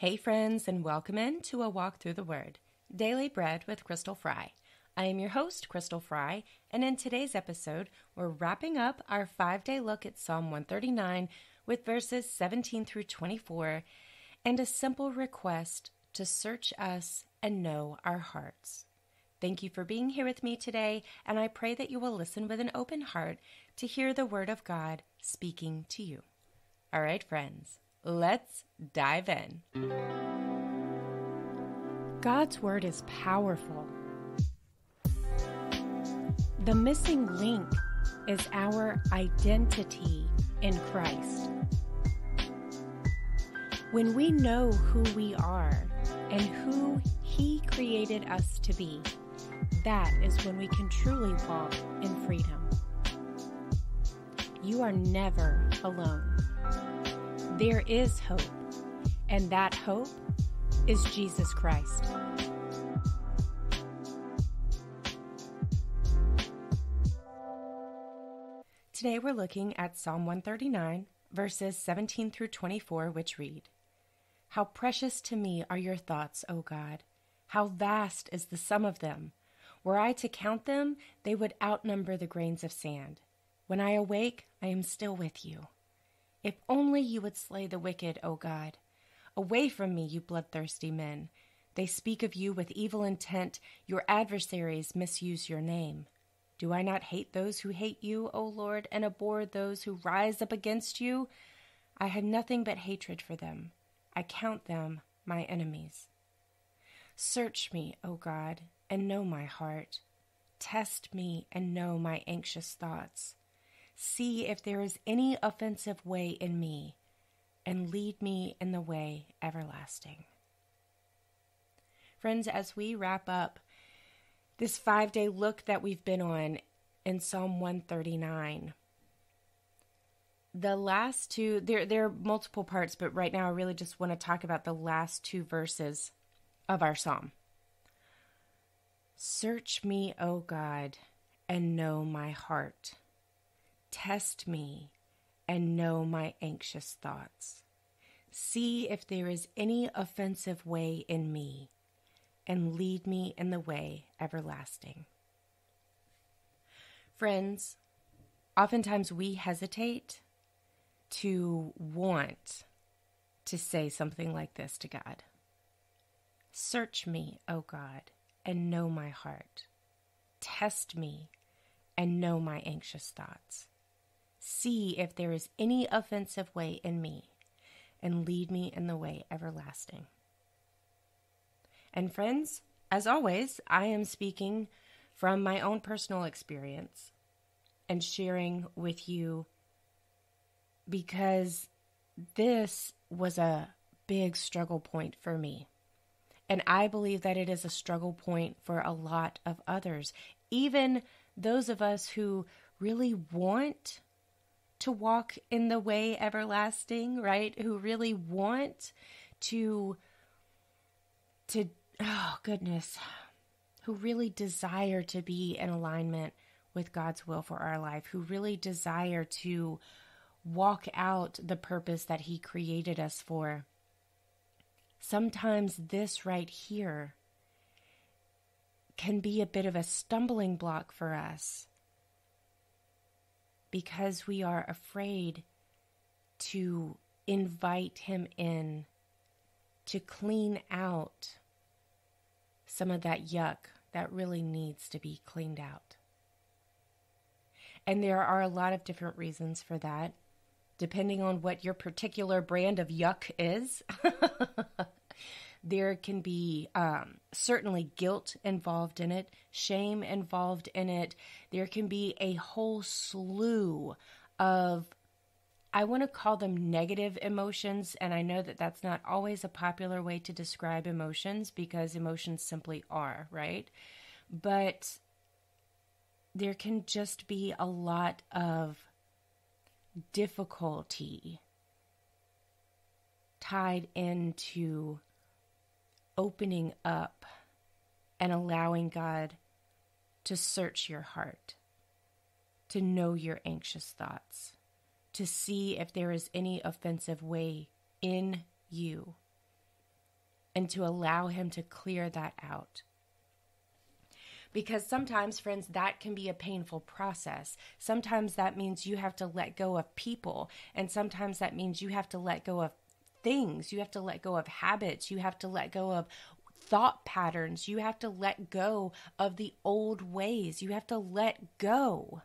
Hey, friends, and welcome in to a walk through the Word, Daily Bread with Crystal Freie. I am your host, Crystal Freie, and in today's episode, we're wrapping up our five day look at Psalm 139 with verses 17 through 24 and a simple request to search us and know our hearts. Thank you for being here with me today, and I pray that you will listen with an open heart to hear the Word of God speaking to you. All right, friends. Let's dive in. God's Word is powerful. The missing link is our identity in Christ. When we know who we are and who He created us to be, that is when we can truly walk in freedom. You are never alone there is hope, and that hope is Jesus Christ. Today we're looking at Psalm 139, verses 17 through 24, which read How precious to me are your thoughts, O God! How vast is the sum of them! Were I to count them, they would outnumber the grains of sand. When I awake, I am still with you. If only you would slay the wicked, O God. Away from me, you bloodthirsty men. They speak of you with evil intent. Your adversaries misuse your name. Do I not hate those who hate you, O Lord, and abhor those who rise up against you? I have nothing but hatred for them. I count them my enemies. Search me, O God, and know my heart. Test me and know my anxious thoughts. See if there is any offensive way in me, and lead me in the way everlasting. Friends, as we wrap up this five day look that we've been on in Psalm 139, the last two, there, there are multiple parts, but right now I really just want to talk about the last two verses of our psalm. Search me, O God, and know my heart. Test me and know my anxious thoughts. See if there is any offensive way in me, and lead me in the way everlasting. Friends, oftentimes we hesitate to want to say something like this to God Search me, O God, and know my heart. Test me and know my anxious thoughts. See if there is any offensive way in me, and lead me in the way everlasting. And friends, as always, I am speaking from my own personal experience and sharing with you because this was a big struggle point for me. And I believe that it is a struggle point for a lot of others, even those of us who really want to walk in the way everlasting, right? Who really want to to oh goodness, who really desire to be in alignment with God's will for our life, who really desire to walk out the purpose that he created us for. Sometimes this right here can be a bit of a stumbling block for us because we are afraid to invite Him in to clean out some of that yuck that really needs to be cleaned out. And there are a lot of different reasons for that, depending on what your particular brand of yuck is. there can be um, certainly guilt involved in it, shame involved in it. There can be a whole slew of, I want to call them negative emotions. And I know that that's not always a popular way to describe emotions because emotions simply are, right? But there can just be a lot of difficulty tied into opening up and allowing God to search your heart, to know your anxious thoughts, to see if there is any offensive way in you. and to allow Him to clear that out. Because sometimes, friends, that can be a painful process. Sometimes that means you have to let go of people, and sometimes that means you have to let go of things. You have to let go of habits. You have to let go of thought patterns. You have to let go of the old ways. You have to let go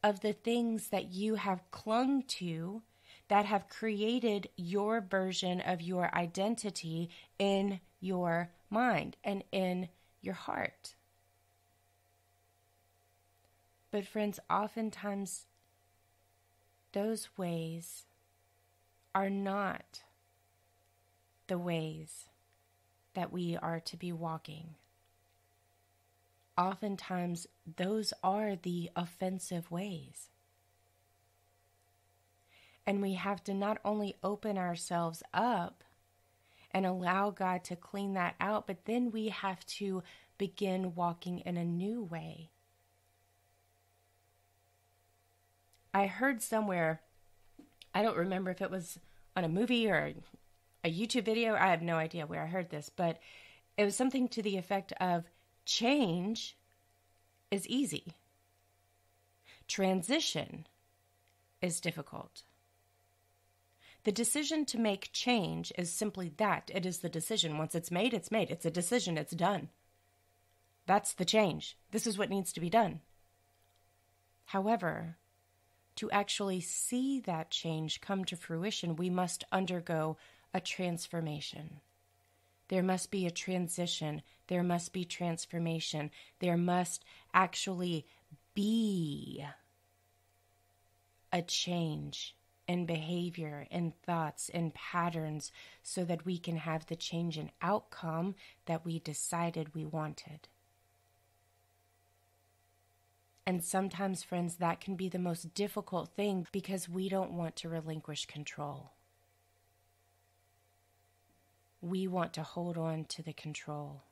of the things that you have clung to that have created your version of your identity in your mind and in your heart. But, friends, oftentimes those ways are not the ways that we are to be walking. Oftentimes, those are the offensive ways. And we have to not only open ourselves up and allow God to clean that out, but then we have to begin walking in a new way. I heard somewhere, I don't remember if it was on a movie or a YouTube video. I have no idea where I heard this, but it was something to the effect of change is easy, transition is difficult. The decision to make change is simply that it is the decision. Once it's made, it's made. It's a decision, it's done. That's the change. This is what needs to be done. However, to actually see that change come to fruition, we must undergo a transformation. There must be a transition. There must be transformation. There must actually be a change in behavior, in thoughts, in patterns, so that we can have the change in outcome that we decided we wanted. And sometimes, friends, that can be the most difficult thing because we don't want to relinquish control we want to hold on to the control.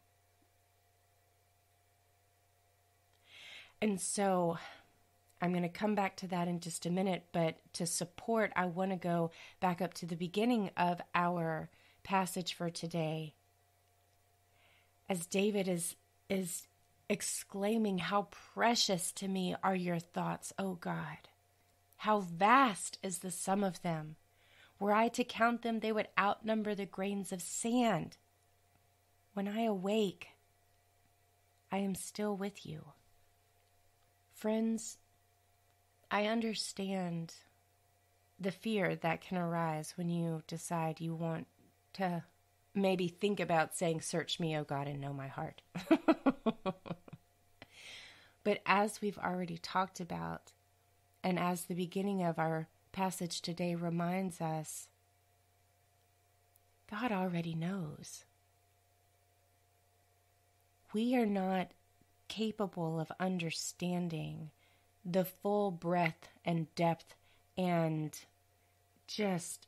And so I'm going to come back to that in just a minute, but to support, I want to go back up to the beginning of our passage for today. As David is is exclaiming, How precious to me are your thoughts, O God! How vast is the sum of them! Were I to count them, they would outnumber the grains of sand. When I awake, I am still with you. Friends, I understand the fear that can arise when you decide you want to maybe think about saying, Search me, O God, and know my heart. but as we've already talked about, and as the beginning of our passage today reminds us God already knows. We are not capable of understanding the full breadth and depth and just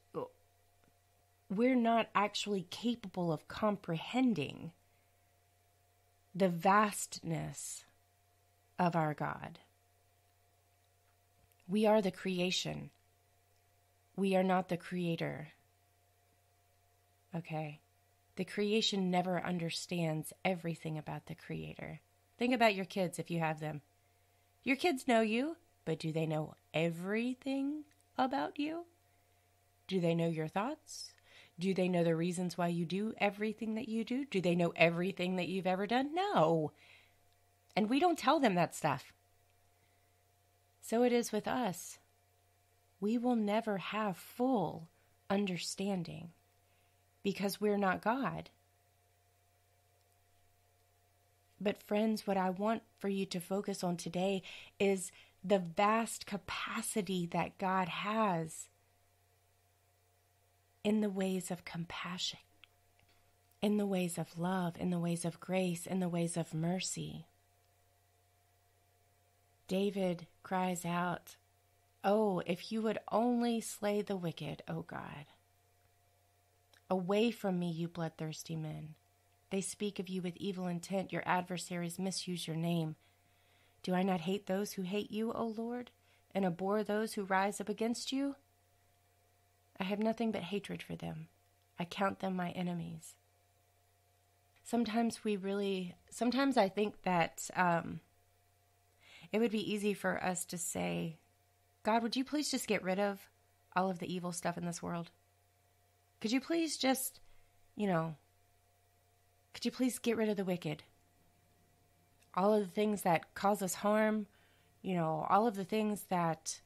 we're not actually capable of comprehending the vastness of our God. We are the creation we are not the creator. Okay? The creation never understands everything about the creator. Think about your kids if you have them. Your kids know you, but do they know everything about you? Do they know your thoughts? Do they know the reasons why you do everything that you do? Do they know everything that you've ever done? No. And we don't tell them that stuff. So it is with us we will never have full understanding because we're not God. But, friends, what I want for you to focus on today is the vast capacity that God has in the ways of compassion, in the ways of love, in the ways of grace, in the ways of mercy. David cries out, Oh, if you would only slay the wicked, O God. Away from me, you bloodthirsty men. They speak of you with evil intent. Your adversaries misuse your name. Do I not hate those who hate you, O Lord, and abhor those who rise up against you? I have nothing but hatred for them. I count them my enemies. sometimes we really, sometimes I think that um, it would be easy for us to say, God, would you please just get rid of all of the evil stuff in this world? Could you please just, you know, could you please get rid of the wicked? All of the things that cause us harm, you know, all of the things that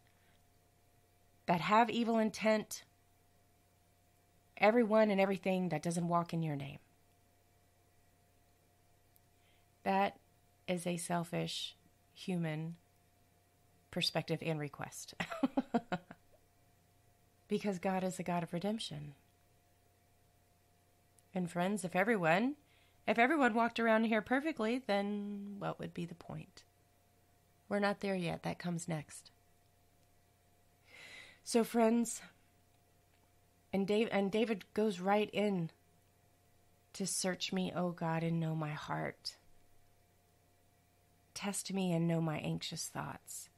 that have evil intent, everyone and everything that doesn't walk in your name. That is a selfish human perspective and request. because God is a God of redemption. And friends, if everyone if everyone walked around here perfectly, then what would be the point? We're not there yet. That comes next. So friends, and Dave and David goes right in to search me, O God, and know my heart. Test me and know my anxious thoughts.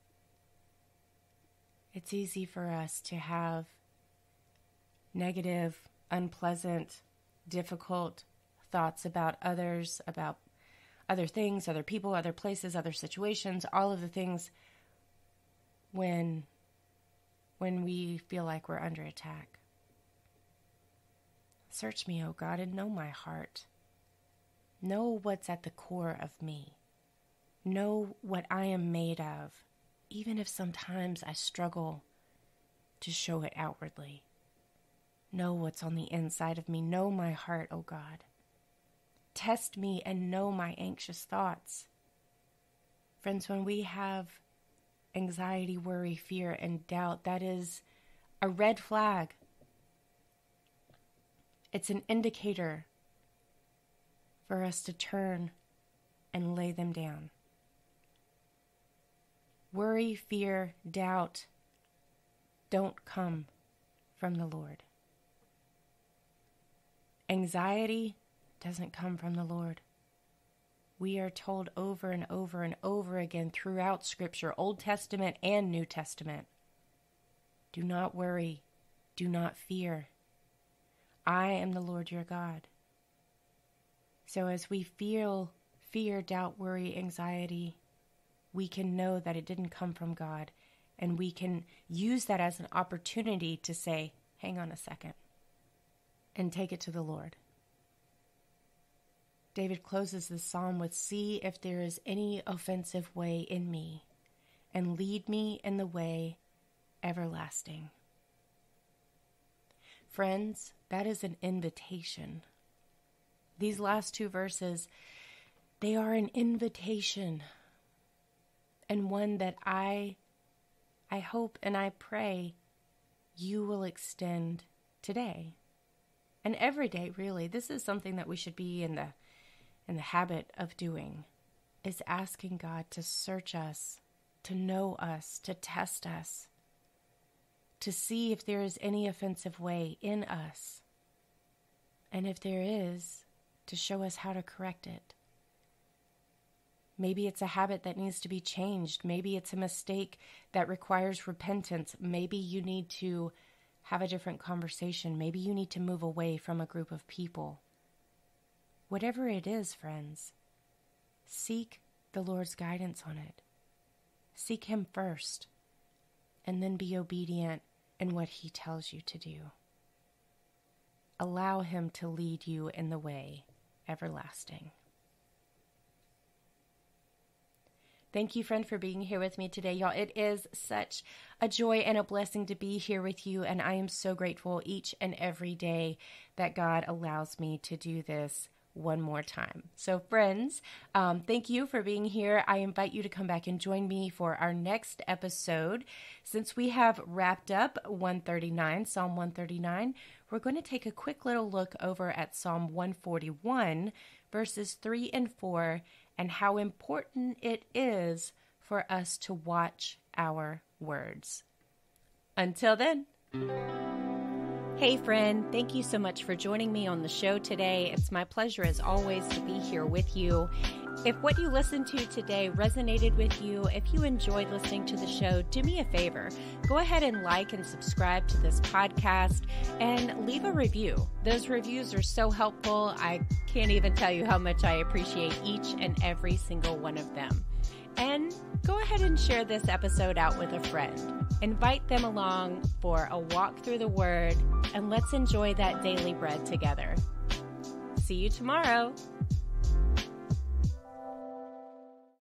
It's easy for us to have negative, unpleasant, difficult thoughts about others, about other things, other people, other places, other situations, all of the things when when we feel like we're under attack. Search me, O God, and know my heart. Know what's at the core of me. Know what I am made of, even if sometimes I struggle to show it outwardly. Know what's on the inside of me. Know my heart, O God. Test me and know my anxious thoughts. Friends, when we have anxiety, worry, fear, and doubt, that is a red flag. It's an indicator for us to turn and lay them down. Worry, fear, doubt don't come from the Lord. Anxiety doesn't come from the Lord. We are told over and over and over again throughout Scripture, Old Testament and New Testament do not worry, do not fear. I am the Lord your God. So as we feel fear, doubt, worry, anxiety, we can know that it didn't come from God. And we can use that as an opportunity to say, hang on a second, and take it to the Lord. David closes the psalm with See if there is any offensive way in me, and lead me in the way everlasting. Friends, that is an invitation. These last two verses, they are an invitation and one that I I hope and I pray you will extend today. And every day really. This is something that we should be in the in the habit of doing is asking God to search us, to know us, to test us, to see if there is any offensive way in us. And if there is, to show us how to correct it. Maybe it's a habit that needs to be changed. Maybe it's a mistake that requires repentance. Maybe you need to have a different conversation. Maybe you need to move away from a group of people. Whatever it is, friends, seek the Lord's guidance on it. Seek Him first, and then be obedient in what He tells you to do. Allow Him to lead you in the way everlasting. Thank you, friend, for being here with me today, y'all. It is such a joy and a blessing to be here with you, and I am so grateful each and every day that God allows me to do this one more time. So, friends, um, thank you for being here. I invite you to come back and join me for our next episode. Since we have wrapped up 139, Psalm 139, we're going to take a quick little look over at Psalm 141, verses 3 and 4, and how important it is for us to watch our words. Until then. Hey, friend, thank you so much for joining me on the show today. It's my pleasure, as always, to be here with you. If what you listened to today resonated with you, if you enjoyed listening to the show, do me a favor. Go ahead and like and subscribe to this podcast and leave a review. Those reviews are so helpful. I can't even tell you how much I appreciate each and every single one of them. And go ahead and share this episode out with a friend. Invite them along for a walk through the Word, and let's enjoy that daily bread together. See you tomorrow.